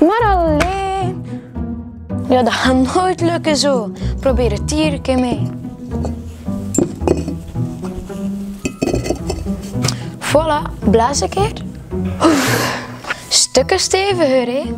Maar alleen. Ja, dat gaat nooit lukken zo. Probeer het hier een keer mee. Voilà, blaas een keer. Stukken steviger, hè?